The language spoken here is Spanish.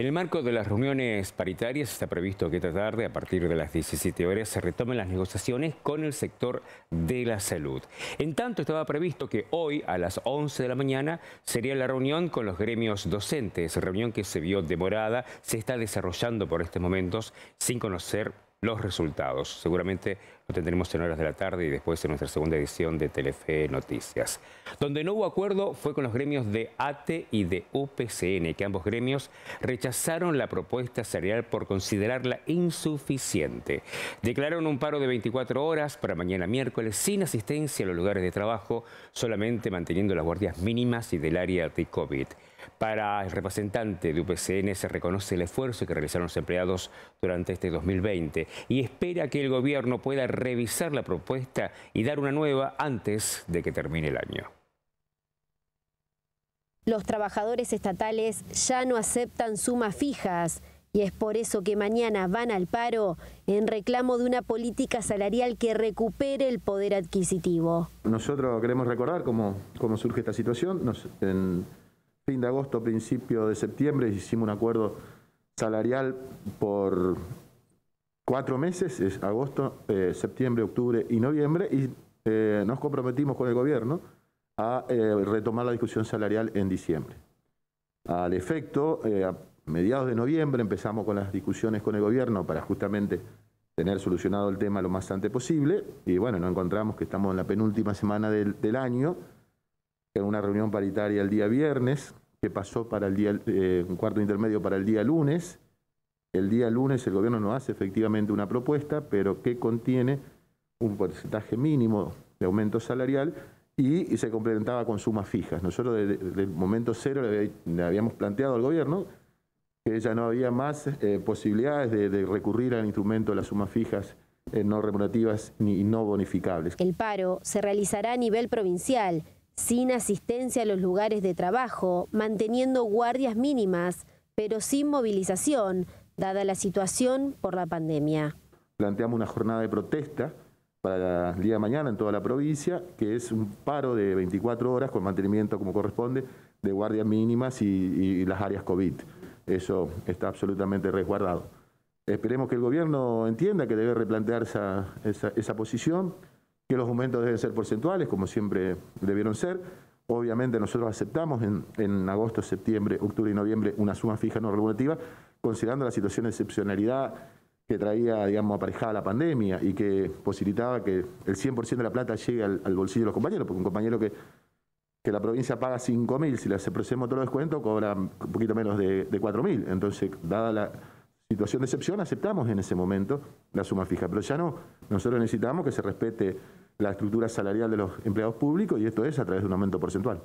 En el marco de las reuniones paritarias está previsto que esta tarde, a partir de las 17 horas, se retomen las negociaciones con el sector de la salud. En tanto, estaba previsto que hoy, a las 11 de la mañana, sería la reunión con los gremios docentes, reunión que se vio demorada, se está desarrollando por estos momentos sin conocer los resultados. Seguramente lo tendremos en horas de la tarde y después en nuestra segunda edición de Telefe Noticias. Donde no hubo acuerdo fue con los gremios de ATE y de UPCN, que ambos gremios rechazaron la propuesta salarial por considerarla insuficiente. Declararon un paro de 24 horas para mañana miércoles sin asistencia a los lugares de trabajo, solamente manteniendo las guardias mínimas y del área de COVID. Para el representante de UPCN se reconoce el esfuerzo que realizaron los empleados durante este 2020 y espera que el gobierno pueda revisar la propuesta y dar una nueva antes de que termine el año. Los trabajadores estatales ya no aceptan sumas fijas y es por eso que mañana van al paro en reclamo de una política salarial que recupere el poder adquisitivo. Nosotros queremos recordar cómo, cómo surge esta situación. en fin de agosto, principio de septiembre, hicimos un acuerdo salarial por cuatro meses, es agosto, eh, septiembre, octubre y noviembre, y eh, nos comprometimos con el gobierno a eh, retomar la discusión salarial en diciembre. Al efecto, a mediados de noviembre empezamos con las discusiones con el gobierno para justamente tener solucionado el tema lo más antes posible, y bueno, nos encontramos que estamos en la penúltima semana del, del año, en una reunión paritaria el día viernes, que pasó para el día, un cuarto intermedio para el día lunes, el día lunes el gobierno nos hace efectivamente una propuesta, pero que contiene un porcentaje mínimo de aumento salarial y, se complementaba con sumas fijas. Nosotros desde, el momento cero le, habíamos planteado al gobierno que ya no había más eh, posibilidades de, recurrir al instrumento de las sumas fijas eh, no remunerativas ni no bonificables. El paro se realizará a nivel provincial, sin asistencia a los lugares de trabajo, manteniendo guardias mínimas, pero sin movilización dada la situación por la pandemia. Planteamos una jornada de protesta para el día de mañana en toda la provincia, que es un paro de 24 horas con mantenimiento como corresponde de guardias mínimas y, las áreas COVID. Eso está absolutamente resguardado. Esperemos que el gobierno entienda que debe replantear esa, esa, posición, que los aumentos deben ser porcentuales, como siempre debieron ser. Obviamente nosotros aceptamos en, en agosto, septiembre, octubre y noviembre una suma fija no regulativa, considerando la situación de excepcionalidad que traía, digamos, aparejada la pandemia y que posibilitaba que el 100% de la plata llegue al, bolsillo de los compañeros, porque un compañero que, que la provincia paga 5.000, si le procesemos todo el descuento, cobra un poquito menos de, de 4.000. Entonces, dada la situación de excepción, aceptamos en ese momento la suma fija, pero ya no, nosotros necesitamos que se respete la estructura salarial de los empleados públicos y esto es a través de un aumento porcentual.